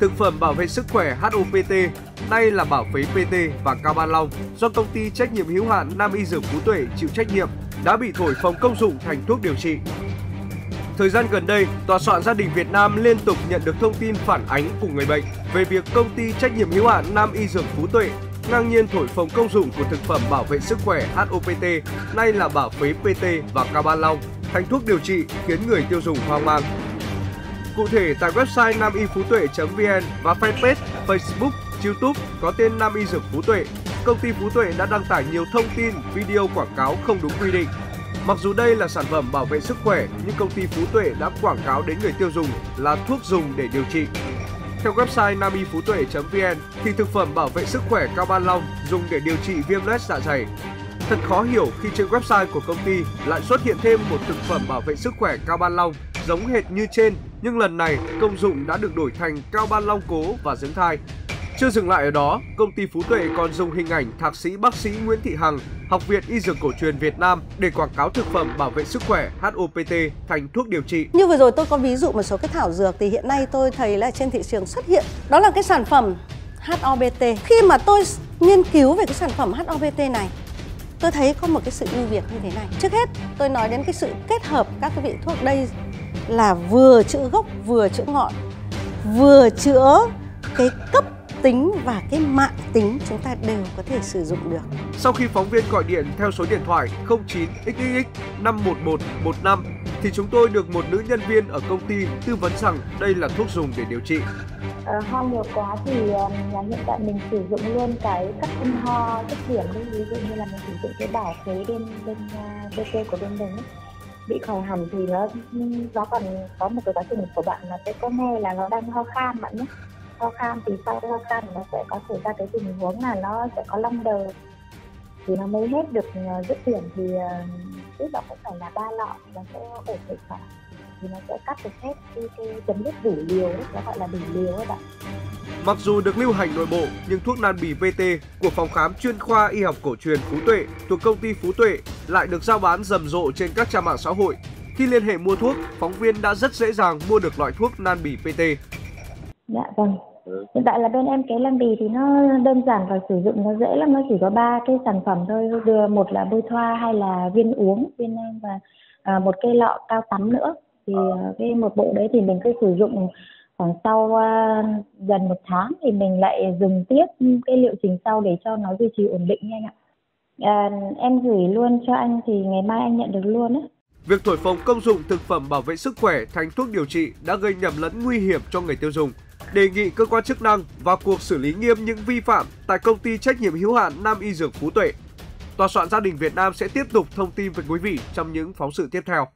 thực phẩm bảo vệ sức khỏe HOPT, nay là Bảo Phế PT và Cao Ban Long do công ty trách nhiệm hữu hạn Nam Y Dược Phú Tuệ chịu trách nhiệm đã bị thổi phồng công dụng thành thuốc điều trị. Thời gian gần đây, Tòa soạn gia đình Việt Nam liên tục nhận được thông tin phản ánh của người bệnh về việc công ty trách nhiệm hữu hạn Nam Y Dược Phú Tuệ ngang nhiên thổi phồng công dụng của thực phẩm bảo vệ sức khỏe HOPT, nay là Bảo Phế PT và Cao Ban Long thành thuốc điều trị khiến người tiêu dùng hoang mang. Cụ thể tại website nam y phú tuệ vn và fanpage Facebook, YouTube có tên Nam Y Dược Phú Tuệ, công ty Phú Tuệ đã đăng tải nhiều thông tin, video quảng cáo không đúng quy định. Mặc dù đây là sản phẩm bảo vệ sức khỏe, nhưng công ty Phú Tuệ đã quảng cáo đến người tiêu dùng là thuốc dùng để điều trị. Theo website namiphútuệ.vn thì thực phẩm bảo vệ sức khỏe Cao Ban Long dùng để điều trị viêm loét dạ dày. Thật khó hiểu khi trên website của công ty lại xuất hiện thêm một thực phẩm bảo vệ sức khỏe Cao Ban Long giống hệt như trên, nhưng lần này công dụng đã được đổi thành Cao Ban Long cố và dưỡng thai. Chưa dừng lại ở đó, công ty Phú Tuệ còn dùng hình ảnh thạc sĩ bác sĩ Nguyễn Thị Hằng, Học viện Y Dược Cổ truyền Việt Nam để quảng cáo thực phẩm bảo vệ sức khỏe HOPT thành thuốc điều trị. Như vừa rồi tôi có ví dụ một số cái thảo dược thì hiện nay tôi thấy là trên thị trường xuất hiện đó là cái sản phẩm HOPT. Khi mà tôi nghiên cứu về cái sản phẩm HOPT này tôi thấy có một cái sự ưu việt như thế này. Trước hết tôi nói đến cái sự kết hợp các cái vị thuốc đây là vừa chữa gốc vừa chữa ngọn vừa chữa cái cấp tính và cái mạng tính chúng ta đều có thể sử dụng được. Sau khi phóng viên gọi điện theo số điện thoại 09xxx 51115 thì chúng tôi được một nữ nhân viên ở công ty tư vấn rằng đây là thuốc dùng để điều trị. Ờ, ho nhiều quá thì um, là hiện tại mình sử dụng luôn cái cắt phân ho dứt điểm đi ví dụ như là mình sử dụng cái bảo phế bên bên uh, BT của bên mình ấy bị khỏi hẳn thì nó nó còn có một cái quá trình của bạn là sẽ có nghe là nó đang ho khan bạn nhé. Ho khan thì sau cái ho khan nó sẽ có xảy ra cái tình huống là nó sẽ có long đờ. Thì nó mới hết được ờ, dứt điểm thì uh, ít nó cũng phải là ba lọ thì nó sẽ ổn định lại. Thì nó sẽ cắt được hết cái, cái chấm dứt đủ liều đấy nó gọi là đủ liều các bạn. Mặc dù được lưu hành nội bộ, nhưng thuốc nan bì VT của phòng khám chuyên khoa y học cổ truyền Phú Tuệ thuộc công ty Phú Tuệ lại được giao bán rầm rộ trên các trang mạng xã hội. Khi liên hệ mua thuốc, phóng viên đã rất dễ dàng mua được loại thuốc nan bì PT. Dạ vâng. Hiện tại là bên em cái lăng bì thì nó đơn giản và sử dụng nó dễ lắm, nó chỉ có ba cái sản phẩm thôi, đưa một là bôi thoa, hai là viên uống, viên em và à, một cây lọ cao tắm nữa. Thì à, cái một bộ đấy thì mình cứ sử dụng khoảng sau uh, gần một tháng thì mình lại dùng tiếp cái liệu trình sau để cho nó duy trì ổn định nha anh ạ. À, em gửi luôn cho anh thì ngày mai anh nhận được luôn á. Việc thổi phồng công dụng thực phẩm bảo vệ sức khỏe thành thuốc điều trị đã gây nhầm lẫn nguy hiểm cho người tiêu dùng. Đề nghị cơ quan chức năng vào cuộc xử lý nghiêm những vi phạm tại công ty trách nhiệm hữu hạn Nam Y Dược Phú Tuệ. Tòa soạn gia đình Việt Nam sẽ tiếp tục thông tin với quý vị trong những phóng sự tiếp theo.